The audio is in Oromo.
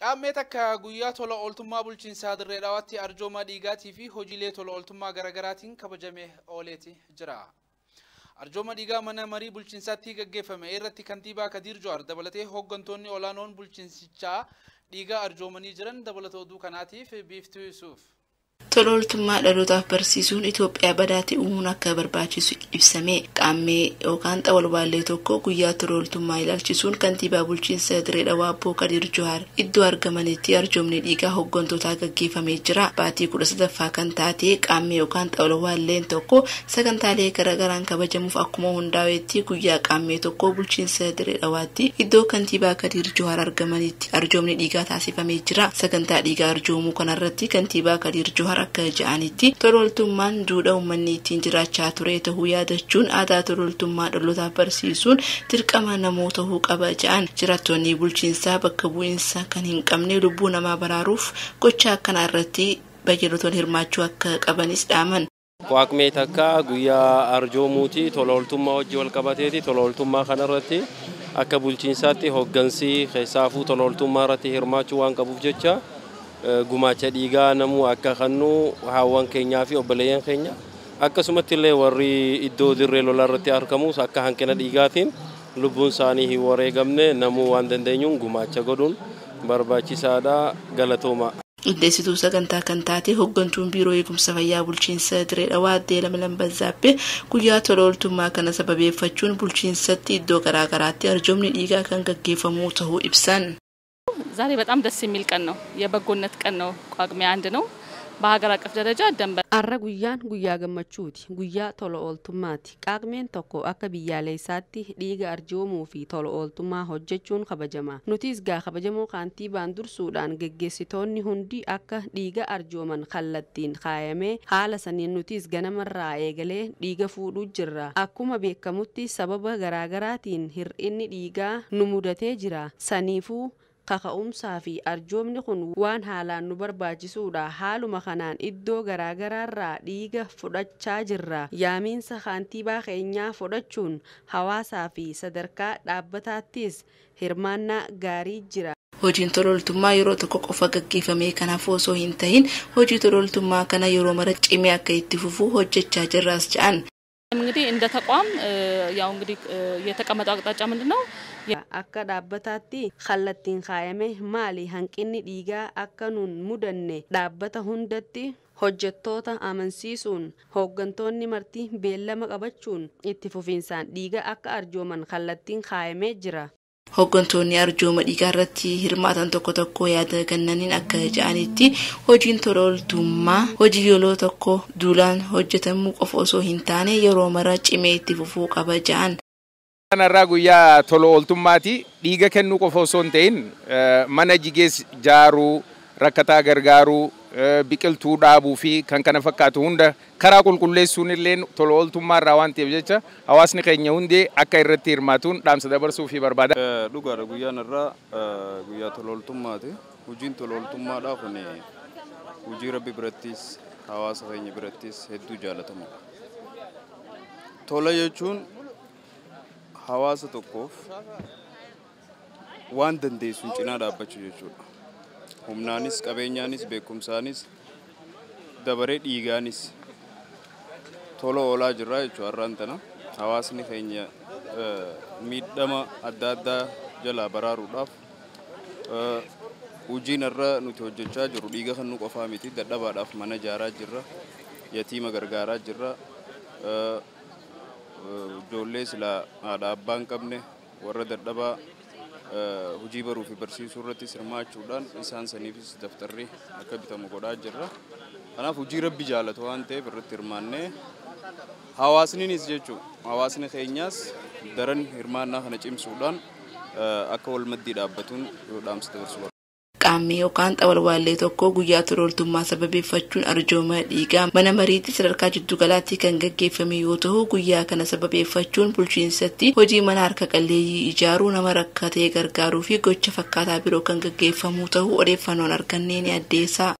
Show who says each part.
Speaker 1: Qaammee takka guyyaa tola ooltummaa bulchiinsaa dirree dhawaatti arjooma dhiigaatii fi hojiilee tola ooltummaa garaagaraatiin kabajamee ooleeti jira. Arjooma dhiigaa mana marii bulchiinsaatti gaggeeffame irratti kantiibaa Kadiir Jowaar dabalatee hooggantoonni olaanoon bulchiinsichaa dhiigaa arjoomanii jiran dabalata oduu kanaatiif biiftuu Yusuuf.
Speaker 2: Tola ooltummaa dhalootaaf barsiisuun Itoophiyaa badhaate uumuun akka barbaachisu ibsame qaammee yookaan xawal baallee tokko guyyaa tola ooltummaa ilaalchisuun kantiibaa bulchiinsa diree dhawaa Abboo Kadiir Johaar iddoo argamanitti arjoomni dhiigaa hooggantootaa gaggeeffamee jira. Baatii kudha sadaffaa kan taate qaammee yookaan xawal baalleen tokko sagantaalee garaagaraan kabajamuuf akkuma hundaa'etti guyyaa qaammee tokko bulchiinsa diree dhawaatti iddoo kantiibaa Kadiir Johaar argamanitti arjoomni dhiigaa taasifamee jira. Sagantaa dhiigaa arjoomuu kanarratti kantiibaa Kadiir Johaar akka ja'anitti tolooltummaan duudhaa uummanni ittiin jiraachaa ture ta'uu yaadachuun aadaa tolooltummaa dhalootaaf barsiisuun dirqama namoo ta'uu qaba ja'an jiraattonni bulchiinsaa bakka bu'iinsa kan hin qabne lubbuu namaa baraaruuf gocha akkanaa irratti bayyanotoon hirmaachuu akka qabanis dhaaman.
Speaker 3: Waaqmee takka guyyaa arjoomuuti tolooltummaa hojii wal qabateeti tolooltummaa kanarratti akka bulchiinsaatti hooggansi keessaafuu tolooltummaa irratti hirmaachuu waan qabuuf jecha gumaacha dhiigaa namuu akka kannu haawwan keenyaa fi obboleeyyan keenya akkasumatti illee warri iddoo dirree lolaa irratti argamus akka hanqina dhiigaatiin lubbuun isaanii hin wareegamne namuu waan dandeenyuun gumaacha godhuun barbaachisaadha galatooma.
Speaker 2: Qindeessituu sagantaa kan taate hooggantuun biiroo eegumsa fayyaa bulchiinsa diree dhawaa addee lama bazzaabbee guyyaa tola ooltummaa kana sababeeffachuun bulchiinsatti iddoo garaagaraatti arjoomni dhiigaa kan gaggeeffamu ta'uu ibsan.
Speaker 4: ዛሬ በጣም ደስ የሚል ቀን ነው። የበጎነት ቀን ነው። ጳጉሜ አንድ ነው። በሀገር አቀፍ ደረጃ ደንበ
Speaker 5: Har'a guyyaan guyyaa gammachuuti. Guyyaa tola ooltummaati. Qaaqmeen tokko akka biyyaalessaatti dhiiga arjoomuu fi tola ooltummaa hojjechuun kabajama. Nutis gaa kabajamoo kaantiibaan dursuudhaan geggeessitoonni hundi akka dhiiga arjooman kallattiin kaayamee haala saniin nutis ganamarraa eegalee dhiiga fuudhuu jirra. Akkuma beekamutti sababa garaagaraatiin hir'inni dhiigaa nu mudatee jira. Saniifuu kaka'umsaa fi arjoomni kun waan haalaan nu barbaachisuudha haaluma kanaan iddoo garaagaraarraa dhiiga fudhachaa jirra yaamiinsa kaantiibaa keenyaa fudhachuun hawaasaa fi sadarkaa dhaabbataattis hirmaannaa gaarii jira.
Speaker 2: Hojiin tolooltummaa yeroo tokko qofa gaggeeffamee kanaaf osoo hin tahin hojii tolooltummaa kana yeroo mara cimee akka itti fufuu hojjechaa jirraas jedhan.
Speaker 4: እንግዲህ እንደ ተቋም ያው እንግዲህ የተቀመጠው አቅጣጫ ምንድን ነው?
Speaker 5: kallattiin kaayame maali hanqinni dhiigaa akka nun mudanne dhaabbata hundatti hojjettoota amansiisuun hooggantoonni marti beellama qabachuun itti fufiinsaan dhiiga akka arjooman kallattiin kaayamee jira.
Speaker 2: Hooggantoonni arjooma dhiigaa irratti hirmaatan tokko tokko yaada kennaniin akka ja'anitti hojiin tola ooltummaa hojii yeroo tokko duulaan hojjetamuu qofa osoo hin taane yeroo mara cimee itti fufuu qaba ja'an.
Speaker 6: Kanarraa guyyaa tola ooltummaati. Dhiiga kennuu qofa osoo hin ta'in mana jigees ijaaruu, rakkataa gargaaruu, biqiltuu dhaabuu fi kan kana fakkaatu hunda karaa qulqulleessuun illee tola ooltummaarraa waan ta'eef jecha hawaasni keenya hundee akka irratti hirmaatuun dhaamsa dabarsuu fi barbaada.
Speaker 7: Dhugaadha guyyaan irraa guyyaa tola ooltummaati. Hojiin tola ooltummaadhaa kun hojii rabbi birattis hawaasa keenya birattis hedduu jaalatamuudha. Tola jechuun hawaasa tokkoof waan dandeessuun cinaa dhaabbachuu jechuudha. Humnaanis, qabeenyaanis, beekumsaanis, dabaree dhiigaanis tola oolaa jirra jechuudha har'aan tana. Hawaasni keenya miidhama adda addaa jalaa baraaruudhaaf hojiin irra nuti hojjechaa jiru dhiiga kan nu qofaa miti dadhabaadhaaf mana ijaaraa jirra yatiima gargaaraa jirra ijoollee silaa haadha abbaa hin qabne warra dadhabaa hojii baruu fi barsiisuu irratti hirmaachuudhaan isaan saniifis daftarri akka bitamu godhaa jirra. Kanaaf hojii rabbi jaalatu waan ta'eef irratti hirmaannee hawaasninis jechuun hawaasni keenyaas daran hirmaannaa kana cimsuudhaan akka wal maddii dhaabbatuun dhaamsa dabarsuu
Speaker 2: qaammee yookaan xawalwaallee tokko guyyaa tola ooltummaa sababeeffachuun arjooma dhiigaa mana mariitti sadarkaa jiddugalaatti kan gaggeeffame yoo ta'u guyyaa kana sababeeffachuun bulchiinsatti hojii mana harka qalleeyyii ijaaruu nama rakkatee gargaaruu fi gocha fakkaataa biroo kan gaggeeffamu ta'uu odeeffannoon argannee ni addeessa.